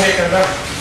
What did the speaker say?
में करना